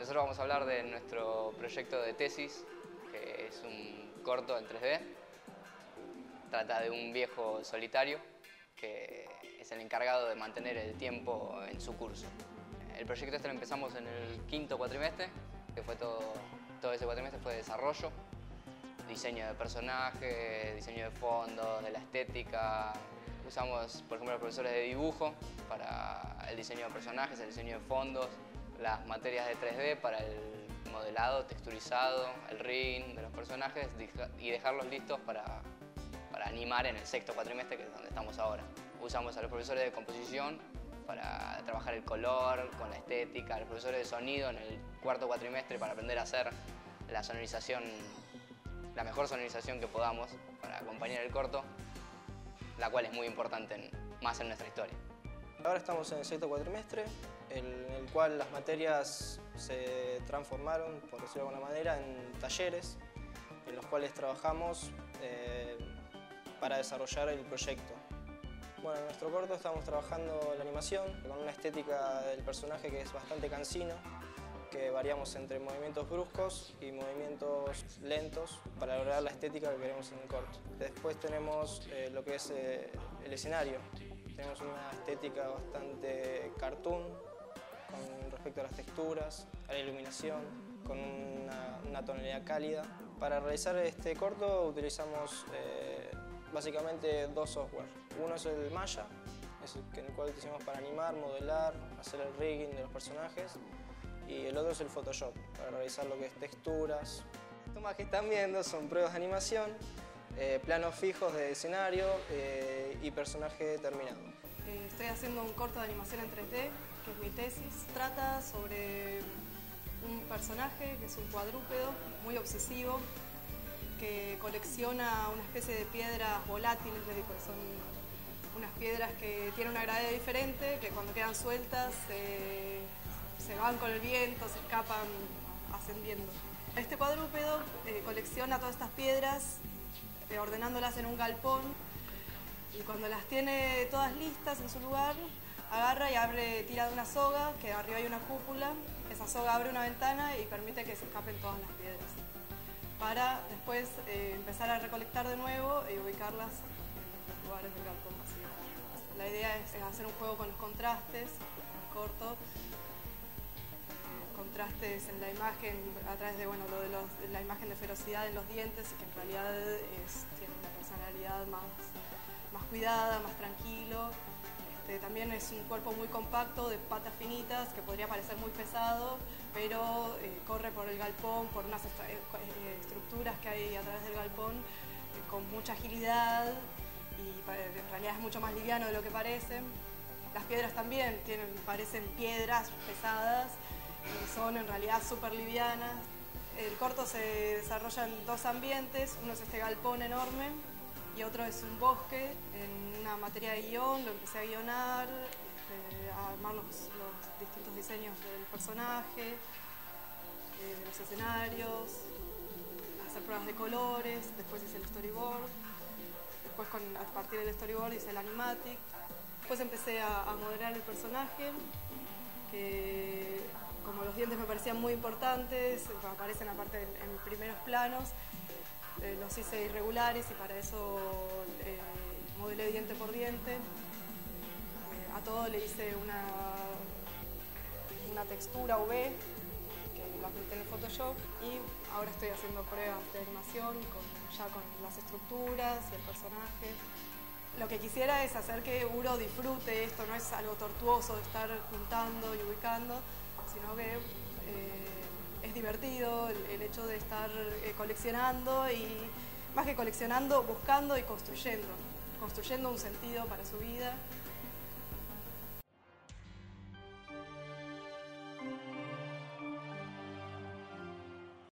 Nosotros vamos a hablar de nuestro proyecto de tesis, que es un corto en 3D. Trata de un viejo solitario que es el encargado de mantener el tiempo en su curso. El proyecto este lo empezamos en el quinto cuatrimestre, que fue todo, todo ese cuatrimestre fue desarrollo, diseño de personajes, diseño de fondos, de la estética. Usamos, por ejemplo, los profesores de dibujo para el diseño de personajes, el diseño de fondos, las materias de 3D para el modelado, texturizado, el ring de los personajes y dejarlos listos para, para animar en el sexto cuatrimestre, que es donde estamos ahora. Usamos a los profesores de composición para trabajar el color, con la estética, los profesores de sonido en el cuarto cuatrimestre para aprender a hacer la sonorización, la mejor sonorización que podamos para acompañar el corto, la cual es muy importante más en nuestra historia. Ahora estamos en el sexto cuatrimestre, en el cual las materias se transformaron, por decirlo de alguna manera, en talleres en los cuales trabajamos eh, para desarrollar el proyecto. Bueno, en nuestro corto estamos trabajando la animación con una estética del personaje que es bastante cansino, que variamos entre movimientos bruscos y movimientos lentos para lograr la estética que queremos en el corto. Después tenemos eh, lo que es eh, el escenario, tenemos una estética bastante cartoon con respecto a las texturas, a la iluminación, con una, tonalidad cálida. Para realizar este corto utilizamos eh, básicamente dos software. Uno es el Maya, es el, el cual utilizamos para animar, modelar, hacer el rigging de los personajes. Y el otro es el Photoshop, para realizar lo que es texturas. Las tomas que están viendo son pruebas de animación eh, planos fijos de escenario eh, y personaje terminado. Eh, estoy haciendo un corto de animación en 3D, que es mi tesis. Trata sobre un personaje que es un cuadrúpedo muy obsesivo que colecciona una especie de piedras volátiles, son unas piedras que tienen una gravedad diferente, que cuando quedan sueltas se van con el viento, se escapan ascendiendo. Este cuadrúpedo colecciona todas estas piedras este, ordenándolas en un galpón y cuando las tiene todas listas en su lugar, agarra y abre, tira de una soga, que arriba hay una cúpula, esa soga abre una ventana y permite que se escapen todas las piedras, para después eh, empezar a recolectar de nuevo y ubicarlas en los lugares del galpón vacío. La idea es hacer un juego con los contrastes, corto, contrastes en la imagen a través de, bueno, lo de, la imagen de ferocidad en los dientes y que en realidad tiene una personalidad más, más cuidada, más tranquilo. Este, también es un cuerpo muy compacto, de patas finitas, que podría parecer muy pesado, pero eh, corre por el galpón, por unas eh, eh, estructuras que hay a través del galpón, con mucha agilidad y en realidad es mucho más liviano de lo que parece. Las piedras también tienen, parecen piedras pesadas, son en realidad súper livianas. El corto se desarrolla en dos ambientes, uno es este galpón enorme y otro es un bosque en una materia de guion, lo empecé a guionar, este, a armar los, distintos diseños del personaje, eh, de los escenarios, hacer pruebas de colores, después hice el storyboard, después a partir del storyboard hice el animatic, después empecé a, a modelar el personaje, como los dientes me parecían muy importantes, aparecen aparte en, primeros planos, eh, los hice irregulares y para eso eh, modelé diente por diente. Eh, a todo le hice una, una textura que lo apliqué en Photoshop y ahora estoy haciendo pruebas de animación ya con las estructuras y el personaje. Lo que quisiera es hacer que Uro disfrute esto, no es algo tortuoso de estar juntando y ubicando, sino que eh, es divertido el, hecho de estar eh, coleccionando y más que coleccionando, buscando y construyendo, construyendo un sentido para su vida